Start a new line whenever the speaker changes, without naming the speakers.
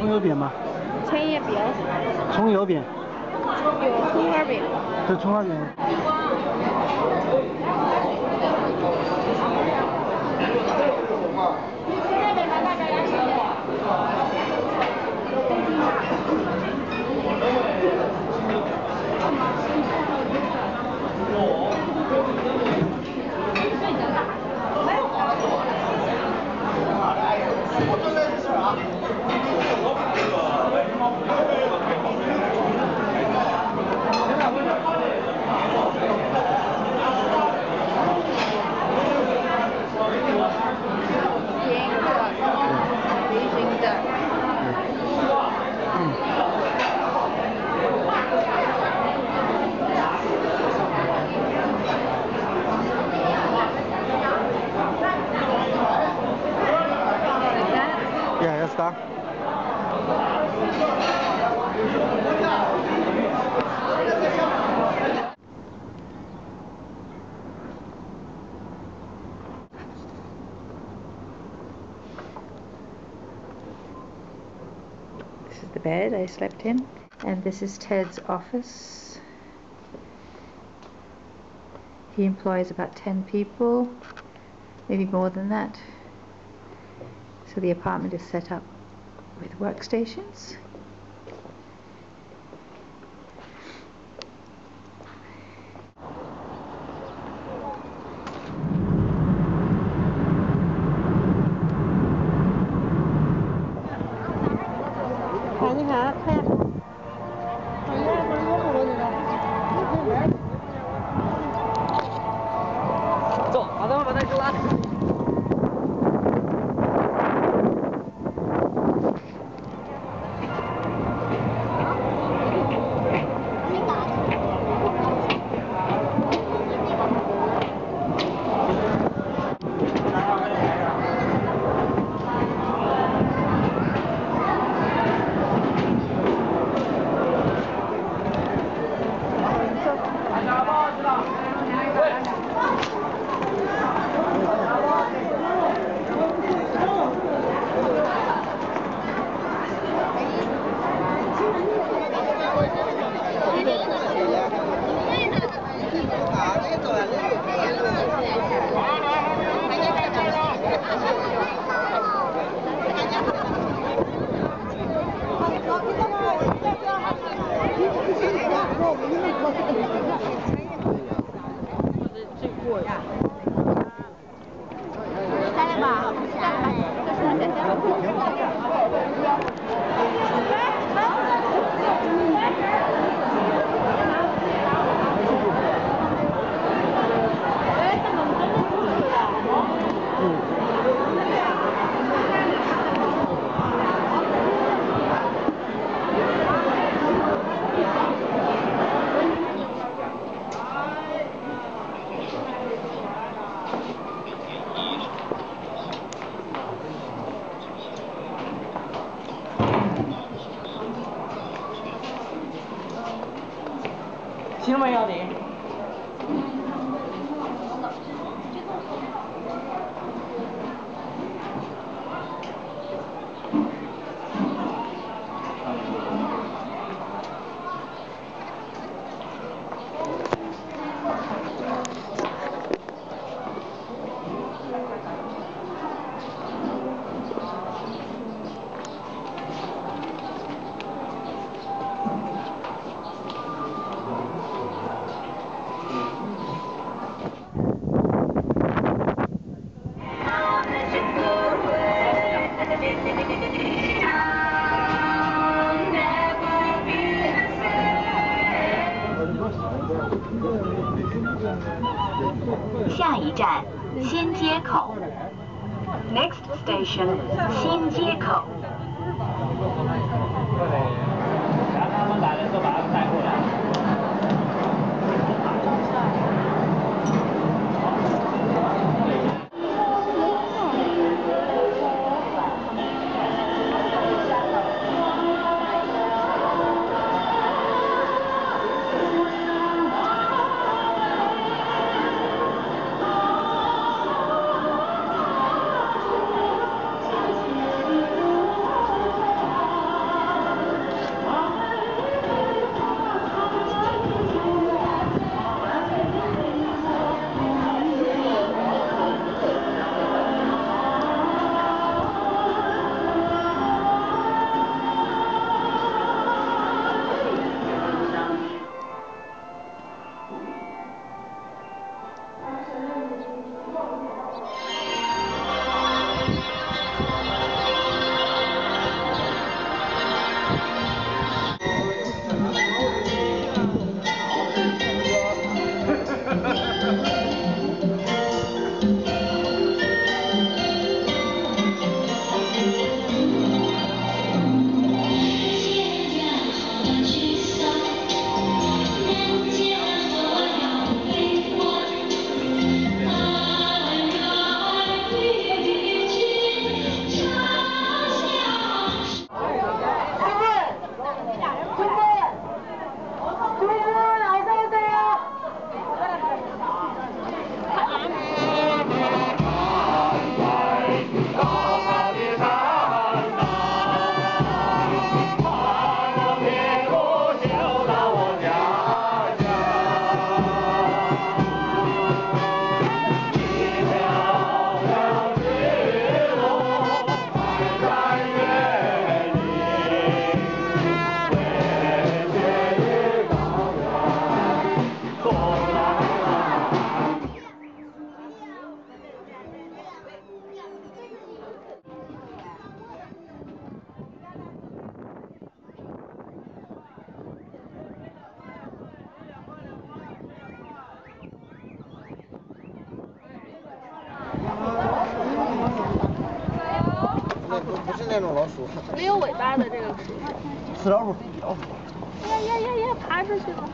葱油饼吗？
千叶饼，
葱油饼，
有葱花饼。
这葱花饼。
This is the bed I slept in, and this is Ted's office. He employs about 10 people, maybe more than that. So the apartment is set up with workstations.
Zo, hadden. argumento você tem que 为什么要停？
下一站，新街口。Next station，新街口。
那种老鼠。
没有尾巴的这个鼠。
死老鼠。
呀呀呀呀！爬出去了。